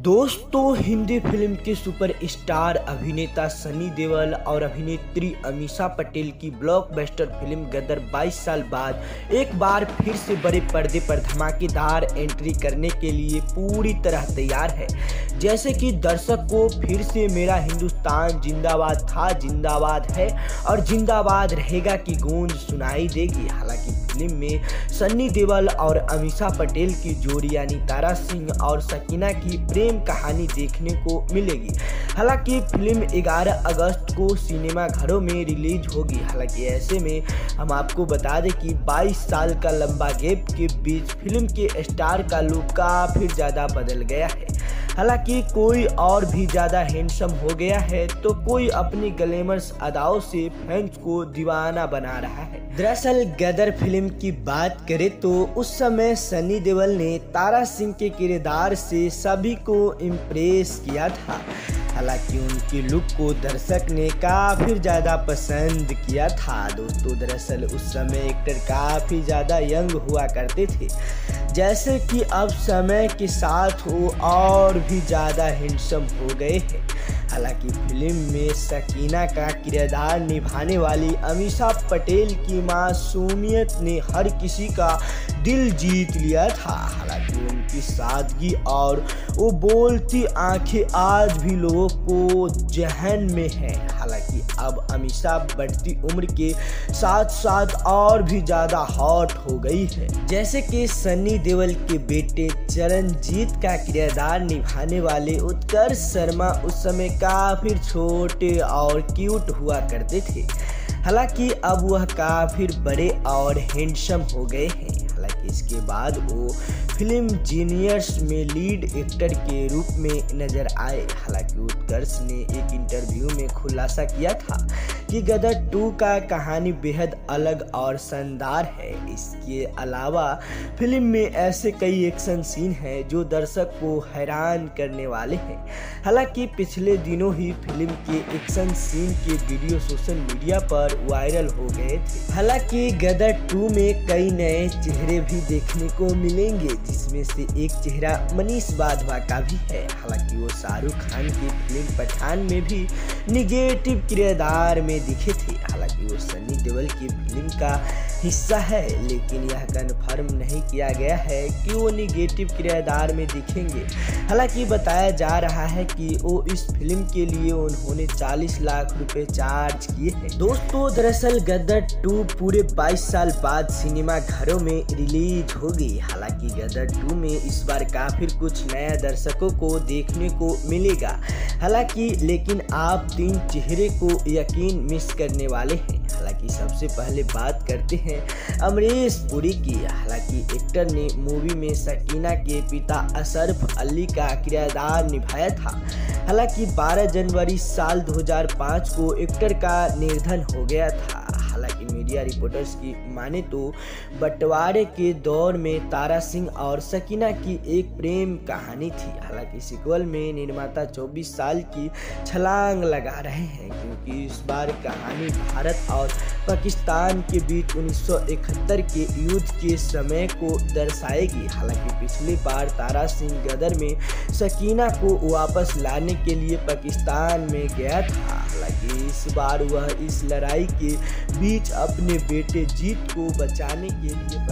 दोस्तों, हिंदी फ़िल्म के super star अभिनेता सनी देवल और अभिनेत्री अमीषा पटेल की ब्लॉकबस्टर फ़िल्म गदर 22 साल बाद एक बार फिर से बड़े पर्दे पर धमाकेदार एंट्री करने के लिए पूरी तरह तैयार है। जैसे कि दर्शक को फिर से मेरा हिंदुस्तान जिंदाबाद था, जिंदाबाद है और जिंदाबाद रहेगा की गूंज सुनाई देगी। हालाँकि फ़िल्म में सन्नी देवल और अमीषा पटेल की जोड़ी यानी तारा सिंह और सकीना की प्रेम कहानी देखने को मिलेगी। हालाँकि फ़िल्म 11 अगस्त को सिनेमा घरों में रिलीज़ होगी। हालाँकि ऐसे में हम आपको बता दें कि 22 साल का लंबा गैप के बीच फ़िल्म के स्टार का लुक काफ़ी ज़्यादा बदल गया है। हालाँकि कोई और भी ज़्यादा हैंडसम हो गया है तो कोई अपनी ग्लैमरस अदाओं से फैंस को दीवाना बना रहा है। दरअसल, गदर फ़िल्म की बात करें तो उस समय सनी देवल ने तारा सिंह के किरदार से सभी को इम्प्रेस किया था। हालाँकि उनकी लुक को दर्शक ने काफ़ी ज़्यादा पसंद किया था। दोस्तों, दरअसल उस समय एक्टर काफ़ी ज़्यादा यंग हुआ करते थे। जैसे कि अब समय के साथ वो और भी ज़्यादा हैंडसम हो गए हैं। हालाँकि फ़िल्म में सकीना का किरदार निभाने वाली अमीषा पटेल की मासूमियत ने हर किसी का दिल जीत लिया था। हालाँकि उनकी सादगी और वो बोलती आँखें आज भी लोगों को जहन में है। हालाँकि अब अमीषा बढ़ती उम्र के साथ साथ और भी ज़्यादा हॉट हो गई है। जैसे कि सन्नी देवल के बेटे चरणजीत का किरदार निभाने वाले उत्कर्ष शर्मा उस समय काफ़ी छोटे और क्यूट हुआ करते थे। हालाँकि अब वह काफ़ी बड़े और हैंडसम हो गए हैं। हालाँकि इसके बाद वो फ़िल्म जीनियर्स में लीड एक्टर के रूप में नज़र आए। हालाँकि उत्कर्ष ने एक इंटरव्यू में खुलासा किया था कि गदर टू का कहानी बेहद अलग और शानदार है। इसके अलावा फ़िल्म में ऐसे कई एक्शन सीन हैं जो दर्शक को हैरान करने वाले हैं। हालाँकि पिछले दिनों ही फ़िल्म के एक्शन सीन के वीडियो सोशल मीडिया पर वायरल हो गए थे। हालाँकि गदर टू में कई नए चेहरे भी देखने को मिलेंगे, जिसमें से एक चेहरा मनीष बाधवा का भी है। हालाँकि वो शाहरुख खान की फ़िल्म पठान में भी निगेटिव किरदार में दिखे थे। हालाँकि वो सनी देओल की फ़िल्म का हिस्सा है, लेकिन यह कन्फर्म नहीं किया गया है कि वो निगेटिव किरदार में दिखेंगे। हालाँकि बताया जा रहा है कि वो इस फ़िल्म के लिए उन्होंने 40 लाख रुपए चार्ज किए हैं। दोस्तों, दरअसल गदर 2 पूरे 22 साल बाद सिनेमा घरों में रिलीज़ होगी हालाँकि गदर 2 में इस बार काफ़ी कुछ नया दर्शकों को देखने को मिलेगा। हालाँकि, लेकिन आप तीन चेहरे को यकीन मिस करने वाले हैं। हालाँकि सबसे पहले बात करते हैं अमरीश पुरी की। हालाँकि एक्टर ने मूवी में सकीना के पिता अशरफ अली का किरदार निभाया था। हालाँकि 12 जनवरी साल 2005 को एक्टर का निर्धन हो गया था। हालाँकि मीडिया रिपोर्टर्स की माने तो बंटवारे के दौर में तारा सिंह और सकीना की एक प्रेम कहानी थी। हालाँकि सिक्वल में निर्माता 24 साल की छलांग लगा रहे हैं, क्योंकि इस बार कहानी भारत और पाकिस्तान के बीच 1971 के युद्ध के समय को दर्शाएगी। हालाँकि पिछली बार तारा सिंह गदर में सकीना को वापस लाने के लिए पाकिस्तान में गया था। हालाँकि इस बार वह इस लड़ाई के बीच अपने बेटे जीत को बचाने के लिए